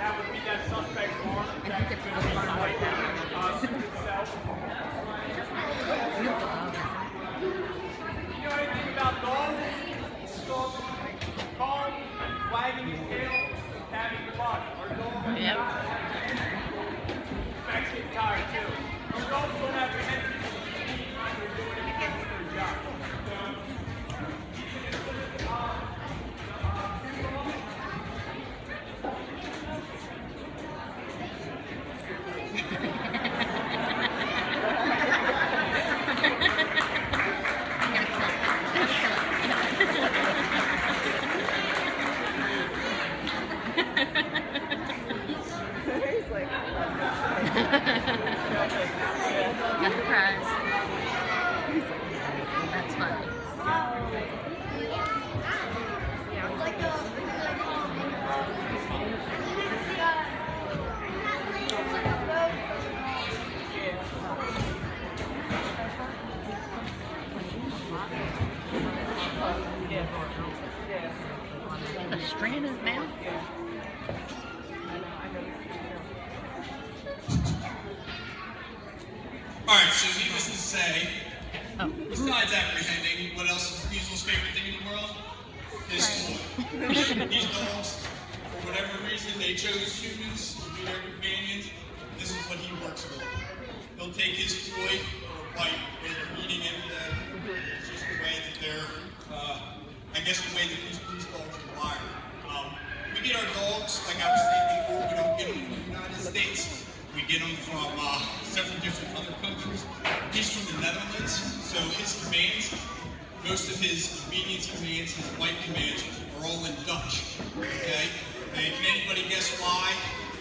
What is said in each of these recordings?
That would be that suspect's arm. I think it's a right now. Itself. You know anything about dogs? Dogs calm, wagging his tail, the body. Our dogs Yep. Got the prize. That's fun. A string in his mouth? Say, Oh. besides apprehending, what else is Diesel's favorite thing in the world? His toy. These dogs, for whatever reason, they chose humans to be their companions. This is what he works for. He'll take his toy or a bite when they're eating it. It's just the way that they're, uh, I guess the way that these police dogs are wired. Um, we get our dogs, like I was saying before, we don't get them from the United States. We get them from uh, several different other countries. He's from the Netherlands, so his commands, most of his obedience commands, his white commands, are all in Dutch. Okay? And can anybody guess why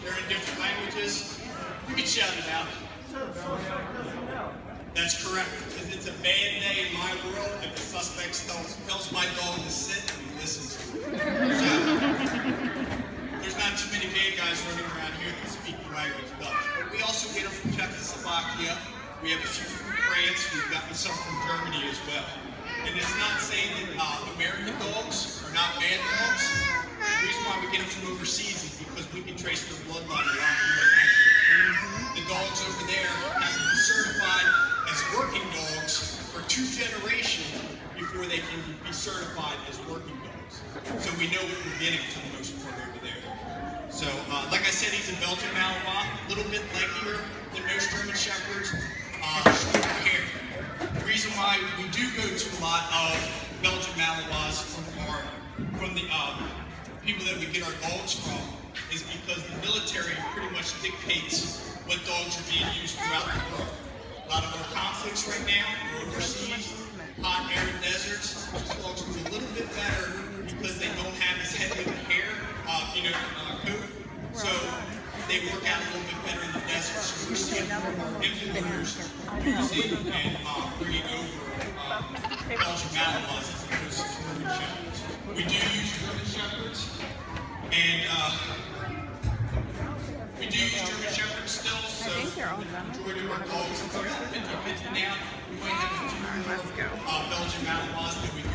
they're in different languages? You can shout it out. That's correct. It's a bad day in my world if the suspect tells, tells my dog to sit and he listens. So, there's not too many bad guys running around here that speak the language Dutch. But we also get them from Czechoslovakia. We have a few from France. We've gotten some from Germany as well. And it's not saying that uh, American dogs are not bad dogs. The reason why we get them from overseas is because we can trace their bloodline around. The dogs over there have to be certified as working dogs for two generations before they can be certified as working dogs. So we know what we're getting for the most part over there. So, uh, like I said, he's a Belgian Malinois, a little bit leggier to a lot of Belgian Malinois from our, from the um, people that we get our dogs from is because the military pretty much dictates what dogs are being used throughout the world. A lot of our conflicts right now are overseas, hot arid deserts. Dogs do a little bit better because they don't have as heavy of hair, uh, you know, uh, they work out a little bit better in the desert. So we're seeing more importers using and uh, bringing over uh, Belgian Malinois as opposed to German Shepherds. We do use German Shepherds, and uh, we do use German Shepherds still, so majority of our dogs is about 50-50 now. We might have a few more uh, Belgian Malinois than we